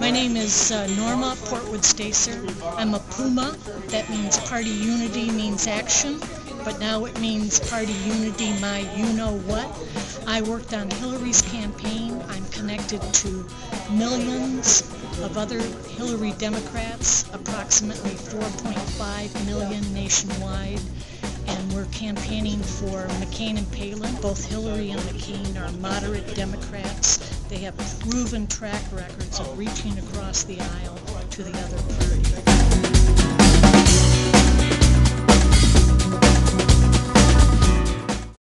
My name is uh, Norma Portwood Stacer. I'm a Puma. That means party unity means action, but now it means party unity, my you know what. I worked on Hillary's campaign. I'm connected to millions of other Hillary Democrats, approximately 4.5 million nationwide campaigning for McCain and Palin. Both Hillary and McCain are moderate Democrats. They have proven track records of reaching across the aisle to the other.